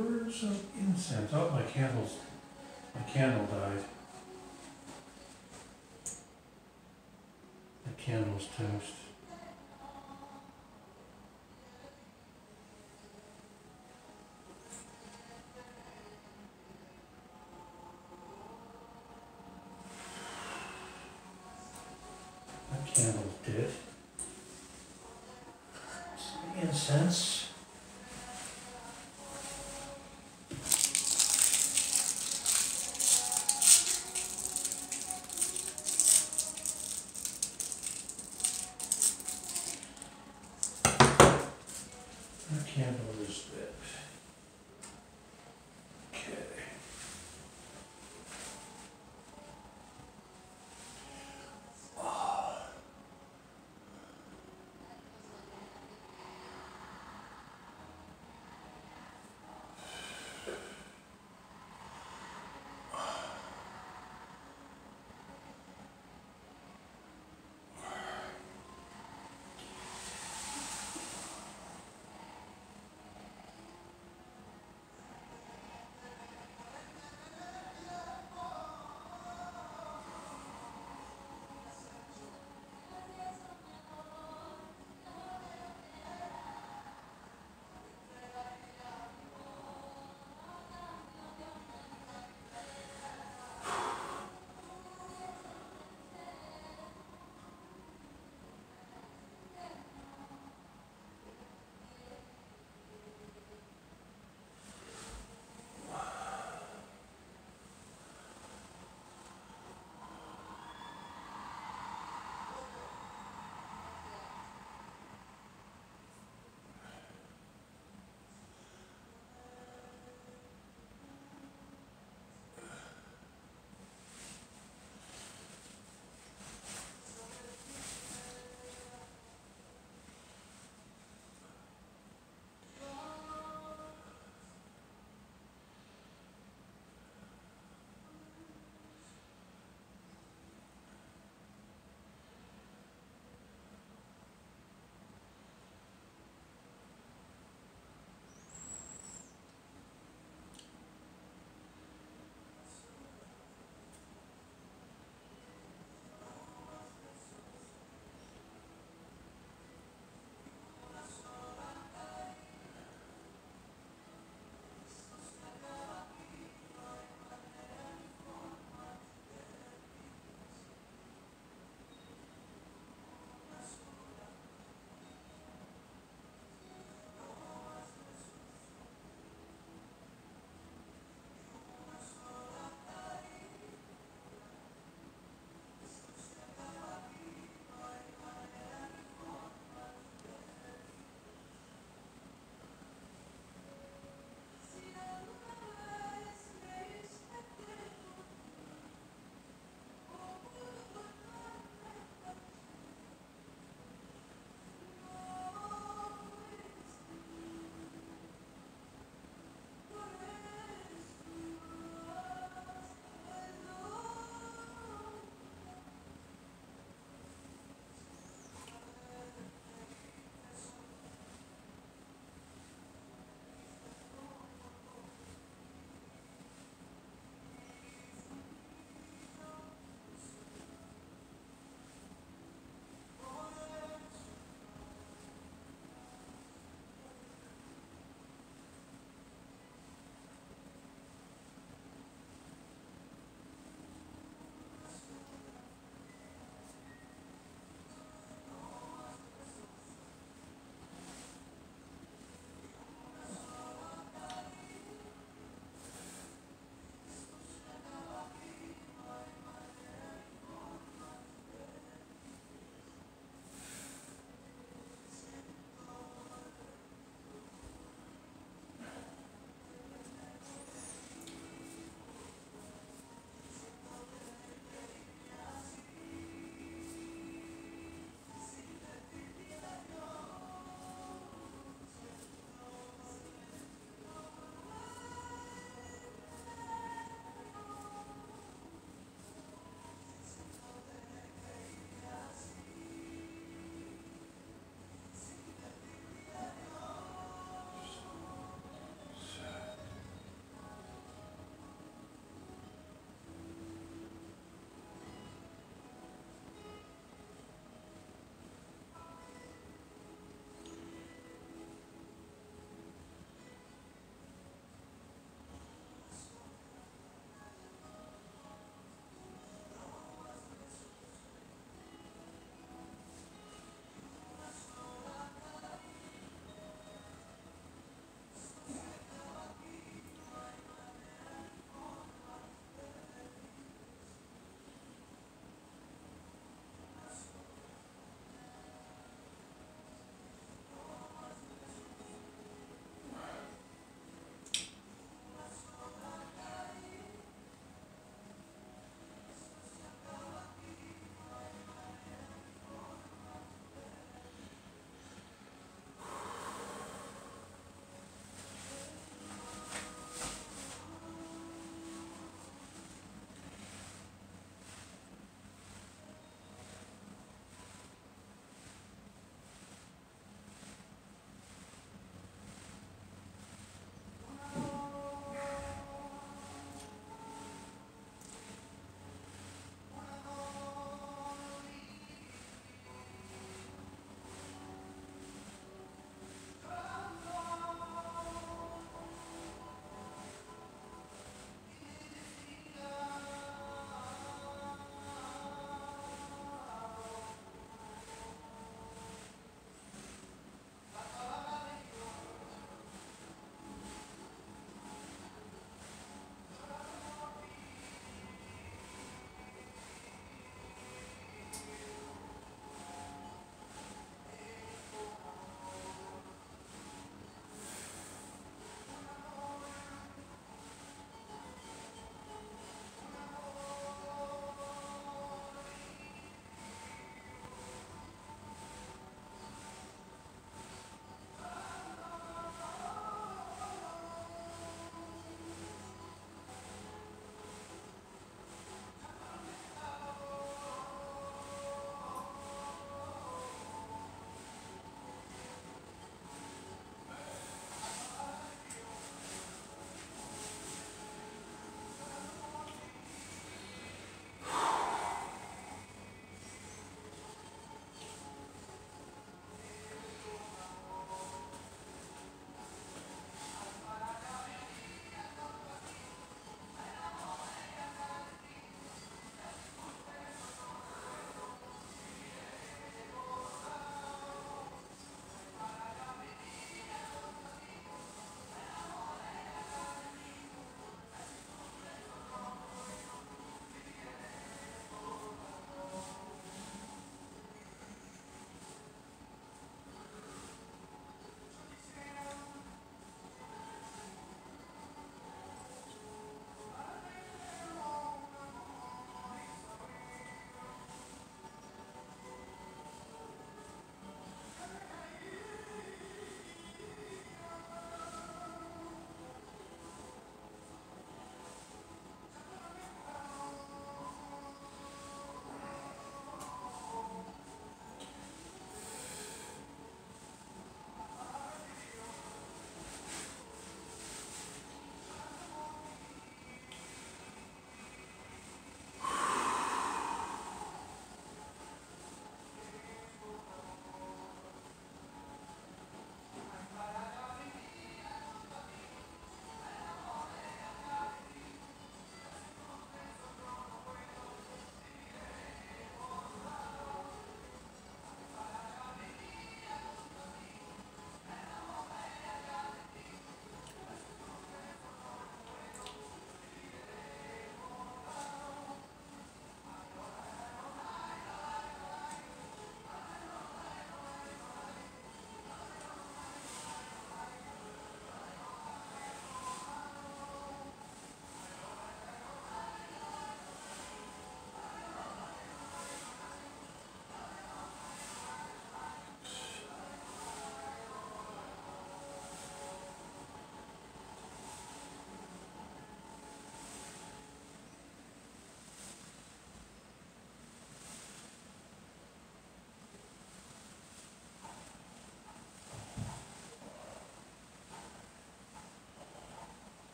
burn some incense? Oh, my candles, my candle died. The candle's toast. My candle's dead. Some incense.